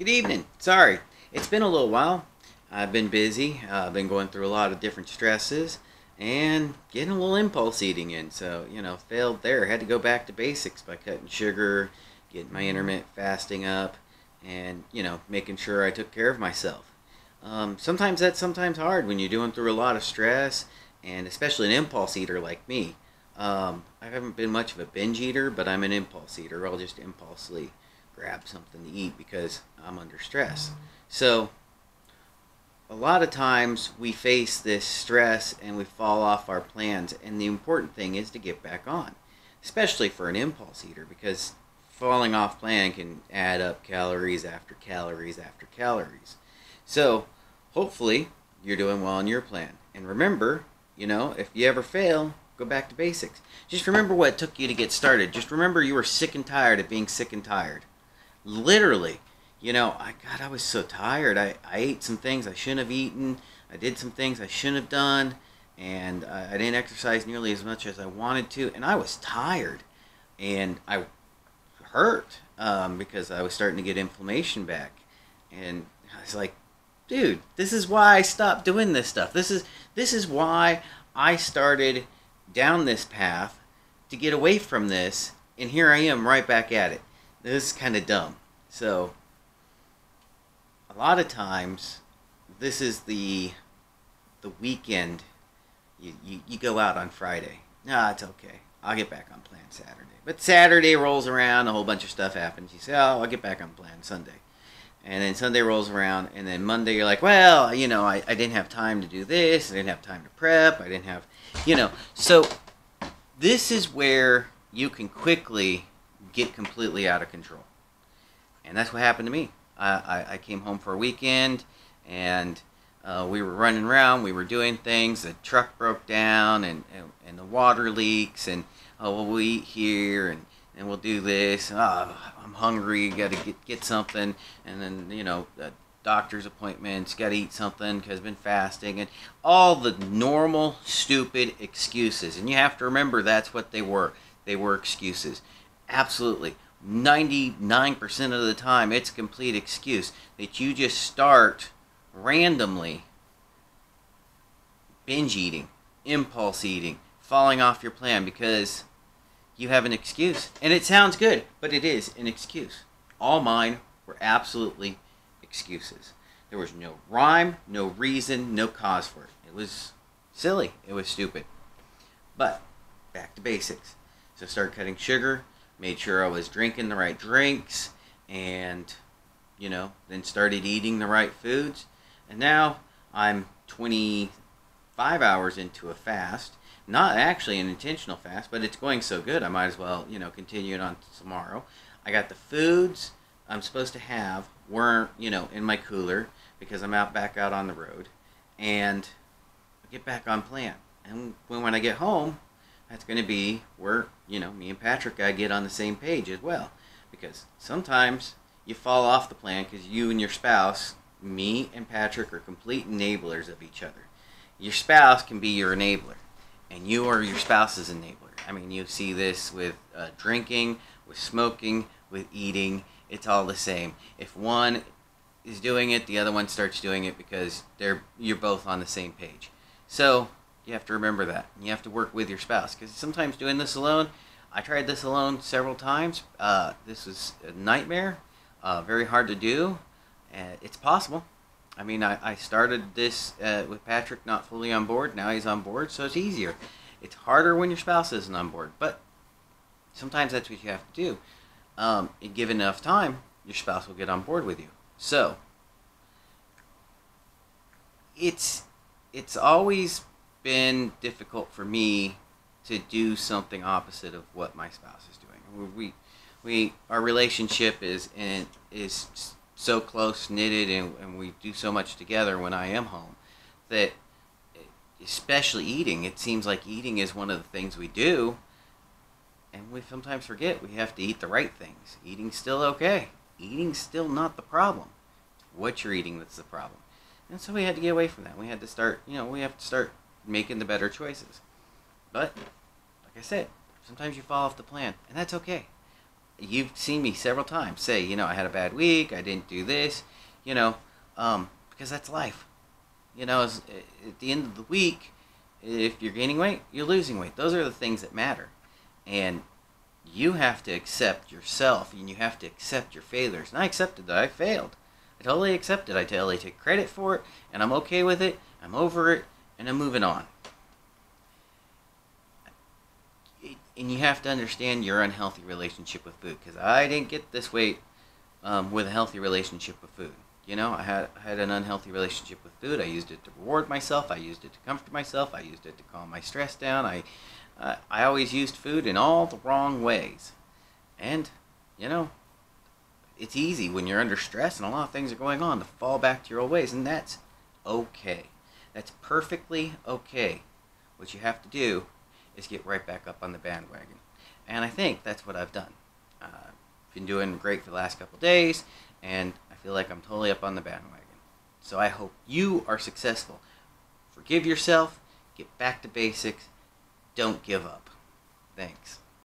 Good evening. Sorry, it's been a little while. I've been busy. Uh, I've been going through a lot of different stresses and getting a little impulse eating in. So, you know, failed there. Had to go back to basics by cutting sugar, getting my intermittent fasting up, and, you know, making sure I took care of myself. Um, sometimes that's sometimes hard when you're doing through a lot of stress, and especially an impulse eater like me. Um, I haven't been much of a binge eater, but I'm an impulse eater. I'll just impulsively grab something to eat because I'm under stress. So, a lot of times we face this stress and we fall off our plans, and the important thing is to get back on, especially for an impulse eater because falling off plan can add up calories after calories after calories. So, hopefully, you're doing well on your plan. And remember, you know, if you ever fail, go back to basics. Just remember what took you to get started. Just remember you were sick and tired of being sick and tired. Literally, you know, I God, I was so tired. I, I ate some things I shouldn't have eaten. I did some things I shouldn't have done, and I, I didn't exercise nearly as much as I wanted to, and I was tired, and I hurt um, because I was starting to get inflammation back, and I was like, dude, this is why I stopped doing this stuff. This is this is why I started down this path to get away from this, and here I am right back at it. This is kind of dumb. So a lot of times this is the the weekend. You, you, you go out on friday. Nah it's okay. I'll get back on plan saturday. But saturday rolls around a whole bunch of stuff happens. You say oh i'll get back on plan sunday. And then sunday rolls around and then monday you're like well you know i, I didn't have time to do this. I didn't have time to prep. I didn't have you know. So this is where you can quickly get completely out of control and that's what happened to me I, I came home for a weekend and uh, we were running around, we were doing things. The truck broke down and, and, and the water leaks, and oh, well, eat here and, and we'll do this. Oh, I'm hungry, got to get, get something. And then, you know, the doctor's appointments, got to eat something because I've been fasting, and all the normal, stupid excuses. And you have to remember that's what they were. They were excuses. Absolutely. 99% of the time it's a complete excuse that you just start randomly binge eating, impulse eating, falling off your plan because you have an excuse. And it sounds good, but it is an excuse. All mine were absolutely excuses. There was no rhyme, no reason, no cause for it. It was silly. It was stupid. But back to basics. So start cutting sugar, made sure I was drinking the right drinks, and you know, then started eating the right foods. And now I'm 25 hours into a fast. Not actually an intentional fast, but it's going so good, I might as well, you know, continue it on tomorrow. I got the foods I'm supposed to have weren't, you know, in my cooler because I'm out back out on the road, and I get back on plan. And when, when I get home, that's going to be where you know me and Patrick to get on the same page as well, because sometimes you fall off the plan because you and your spouse, me and Patrick, are complete enablers of each other. Your spouse can be your enabler, and you are your spouse's enabler. I mean, you see this with uh, drinking, with smoking, with eating. It's all the same. If one is doing it, the other one starts doing it because they're you're both on the same page. So you have to remember that. You have to work with your spouse because sometimes doing this alone, I tried this alone several times. Uh, this was a nightmare, uh, very hard to do. Uh, it's possible. I mean, I, I started this uh, with Patrick not fully on board. Now he's on board, so it's easier. It's harder when your spouse isn't on board, but sometimes that's what you have to do. Um, given enough time, your spouse will get on board with you. So it's it's always been difficult for me to do something opposite of what my spouse is doing. We, we, our relationship is in, is so close knitted, and, and we do so much together when I am home that, especially eating, it seems like eating is one of the things we do, and we sometimes forget we have to eat the right things. Eating's still okay. Eating's still not the problem. What you're eating that's the problem. And so we had to get away from that. We had to start, you know, we have to start making the better choices. But, like I said, sometimes you fall off the plan, and that's okay. you've seen me several times say, you know, I had a bad week, I didn't do this, you know, um, because that's life. You know, at the end of the week, if you're gaining weight, you're losing weight. Those are the things that matter. And you have to accept yourself and you have to accept your failures. And I accepted that I failed. I totally accept it. I totally take credit for it, and I'm okay with it. I'm over it, and I'm moving on. And you have to understand your unhealthy relationship with food, because I didn't get this weight um, with a healthy relationship with food. You know, I had I had an unhealthy relationship with food. I used it to reward myself. I used it to comfort myself. I used it to calm my stress down. I uh, I always used food in all the wrong ways, and you know, it's easy when you're under stress and a lot of things are going on to fall back to your old ways, and that's okay. That's perfectly okay. What you have to do is get right back up on the bandwagon. And I think that's what I've done. Uh, been doing great for the last couple days, and I feel like I'm totally up on the bandwagon. So I hope you are successful. Forgive yourself, get back to basics, don't give up. Thanks.